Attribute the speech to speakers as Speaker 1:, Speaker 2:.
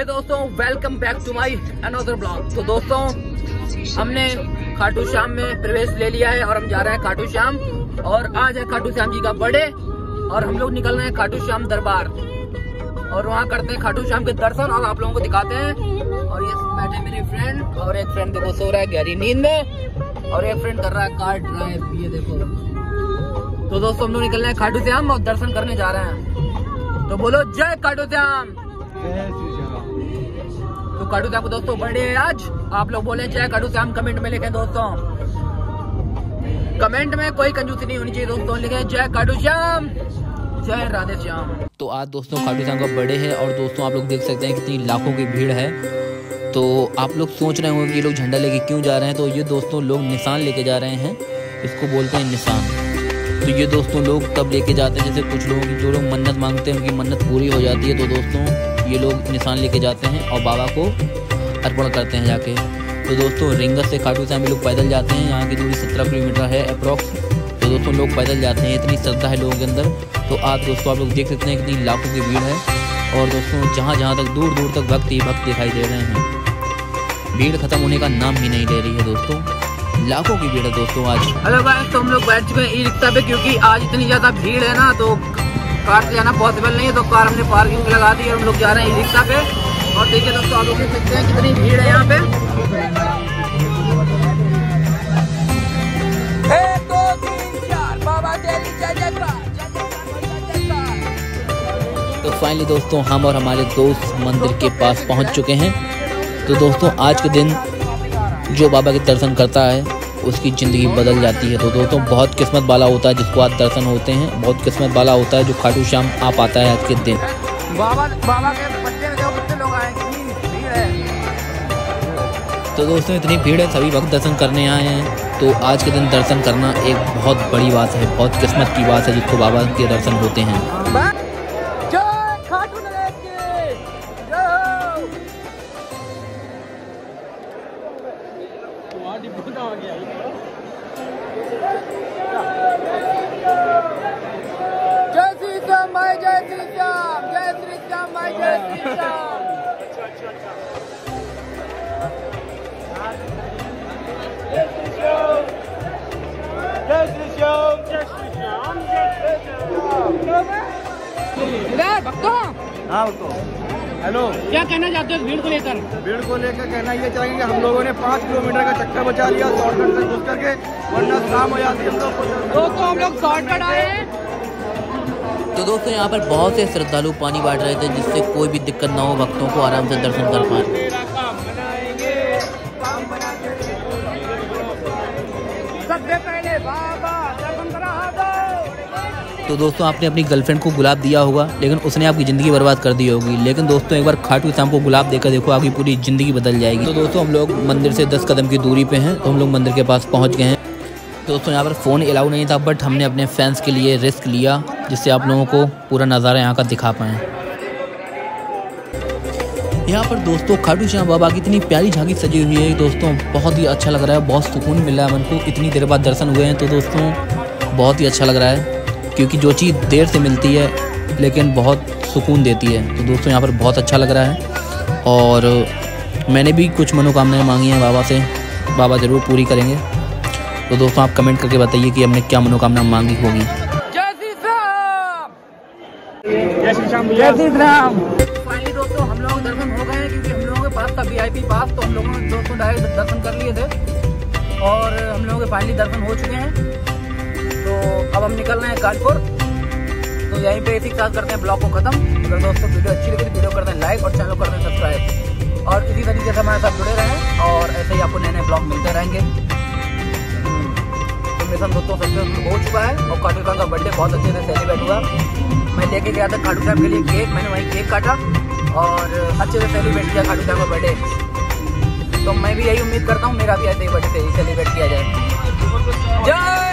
Speaker 1: हे दोस्तों welcome back to my another blog तो दोस्तों, हमने खाटू श्याम में प्रवेश ले लिया है और हम जा रहे हैं खाटू श्याम और आज है खाटू श्याम जी का बर्थडे और हम लोग निकल रहे हैं खाटू श्याम दरबार। और वहाँ करते हैं खाटू श्याम के दर्शन और आप लोगों को दिखाते हैं। और ये बैठे मेरे फ्रेंड और एक फ्रेंड देखो, सो रहा है गहरी नींद में और एक फ्रेंड कर रहा है कार ड्राइव ये देखो। तो दोस्तों, हम लोग निकल रहे हैं खाटू श्याम और दर्शन करने जा रहे हैं। तो बोलो, जय खाटू श्याम। तो काटू श्याम दोस्तों बर्थडे है आज। आप लोग बोले जय काटू श्याम कमेंट में लिखे दोस्तों। कमेंट में कोई कंजूसी नहीं होनी चाहिए दोस्तों, लिखे जय काटू श्याम, जय राधे श्याम।
Speaker 2: तो आज दोस्तों खाटू श्याम का बर्थडे है और दोस्तों आप लोग देख सकते हैं कितनी लाखों की भीड़ है। तो आप लोग सोच रहे होंगे कि ये लोग झंडा लेके क्यों जा रहे हैं? तो ये दोस्तों लोग निशान लेके जा रहे हैं। इसको बोलते हैं निशान। तो ये दोस्तों लोग तब लेके जाते हैं जैसे कुछ लोगों की जो लोग मन्नत मांगते हैं, उनकी मन्नत पूरी हो जाती है। तो दोस्तों ये लोग निशान लेके जाते हैं और बाबा को अर्पण करते हैं जाके। तो दोस्तों रिंगत से खाटू श्याम लोग पैदल जाते हैं। यहाँ की दूरी सत्रह किलोमीटर है अप्रॉक्स तो दोस्तों, लोग पैदल जाते हैं। इतनी श्रद्धा है लोगों के अंदर। तो आज दोस्तों, आप लोग देख सकते हैं कितनी लाखों की भीड़ है। और दोस्तों, जहाँ जहाँ तक दूर दूर तक भक्त ही भक्त दिखाई दे रहे हैं। भीड़ खत्म होने का नाम ही नहीं ले रही है दोस्तों। लाखों की भीड़ है दोस्तों, आज।
Speaker 1: हेलो गाइस तो हम लोग बैठ चुके हैं ई रिक्शा पे क्योंकि आज इतनी ज़्यादा भीड़ है ना तो कार से जाना पॉसिबल नहीं है तो कार हमने पार्किंग में लगा दी और हम लोग जा रहे हैं रिक्शा पे। और देखिए दोस्तों आप लोग देख सकते हैं कितनी भीड़ है यहाँ पे।
Speaker 2: तो फाइनली दोस्तों, हम और हमारे दोस्त मंदिर के पास पहुँच चुके हैं। तो दोस्तों, आज के दिन जो बाबा के दर्शन करता है उसकी ज़िंदगी बदल जाती है। तो दोस्तों बहुत किस्मत वाला होता है जिसको आज दर्शन होते हैं। बहुत किस्मत वाला होता है जो खाटू श्याम आ पाता है आज के दिन।
Speaker 1: बाबा बाबा के बच्चे में देखो लोग आए भीड़ है।
Speaker 2: तो दोस्तों इतनी भीड़ है सभी भक्त दर्शन करने आए हैं। तो आज के दिन दर्शन करना एक बहुत बड़ी बात है बहुत किस्मत की बात है जिसको बाबा के दर्शन होते हैं।
Speaker 1: जय श्री श्याम भाई जय श्री श्याम जय श्री श्याम भाई जय श्री श्याम
Speaker 3: जय श्री श्याम जय श्री श्याम जय श्री श्याम
Speaker 1: इधर भक्तों
Speaker 3: हाँ तो हेलो।
Speaker 1: क्या कहना चाहते हो इस भीड़ को लेकर?
Speaker 3: भीड़ को लेकर कहना ये चाहेंगे कि हम लोगों ने पाँच किलोमीटर का चक्कर बचा लिया शॉर्टकट से घुस करके वरना शाम हो जाती हम लोग को।
Speaker 1: दोस्तों हम लोग शॉर्टकट आए। हैं
Speaker 2: तो दोस्तों यहाँ पर बहुत से श्रद्धालु पानी बांट रहे थे जिससे कोई भी दिक्कत ना हो भक्तों को आराम से दर्शन कर पाए। तो दोस्तों आपने अपनी गर्लफ्रेंड को गुलाब दिया होगा, लेकिन उसने आपकी ज़िंदगी बर्बाद कर दी होगी। लेकिन दोस्तों एक बार खाटू शाम को गुलाब देकर देखो, आपकी पूरी ज़िंदगी बदल जाएगी। तो दोस्तों हम लोग मंदिर से 10 कदम की दूरी पे हैं तो हम लोग मंदिर के पास पहुँच गए हैं। दोस्तों यहाँ पर फ़ोन अलाउ नहीं था बट हमने अपने फैंस के लिए रिस्क लिया, जिससे आप लोगों को पूरा नज़ारा यहाँ का दिखा पाएँ। यहाँ पर दोस्तों खाटू श्याम बाबा की इतनी प्यारी झांकी सजी हुई है दोस्तों बहुत ही अच्छा लग रहा है, बहुत सुकून मिल रहा है मन को। इतनी देर बाद दर्शन हुए हैं तो दोस्तों बहुत ही अच्छा लग रहा है। क्योंकि जो चीज़ देर से मिलती है लेकिन बहुत सुकून देती है। तो दोस्तों यहाँ पर बहुत अच्छा लग रहा है। और मैंने भी कुछ मनोकामनाएँ मांगी हैं बाबा से। बाबा ज़रूर पूरी करेंगे। तो दोस्तों आप कमेंट करके बताइए कि हमने क्या मनोकामना मांगी होगी।
Speaker 1: जय श्री श्याम
Speaker 3: जय श्री श्याम
Speaker 1: जय श्री राम! फाइनली दोस्तों हम लोग दर्शन हो गए हैं क्योंकि हम लोगों के पास था वीआईपी पास तो हम लोगों ने दोस्तों डायरेक्ट दर्शन कर लिए थे। और हम लोगों के फाइनली दर्शन हो चुके हैं। तो अब हम निकल रहे हैं कानपुर। तो यहीं पे इसी साथ करते हैं, ब्लॉग को खत्म। अगर दोस्तों वीडियो अच्छी लगी तो वीडियो करते हैं लाइक और चैनल करते हैं सब्सक्राइब और इसी तरीके से हमारे साथ जुड़े रहें और ऐसे ही आपको नए नए ब्लॉग मिलते रहेंगे। तो मिशन दोस्तों सक्सेसफुल हो चुका है और खाटू श्याम का बर्थडे बहुत अच्छे से सेलिब्रेट हुआ। मैं लेके गया था खाटू श्याम के लिए केक मैंने वहीं केक काटा और अच्छे से सेलिब्रेट किया खाटू श्याम का बर्थडे तो मैं भी यही उम्मीद करता हूँ मेरा भी ऐसे ही बर्थडे सेलिब्रेट किया जाए। जय!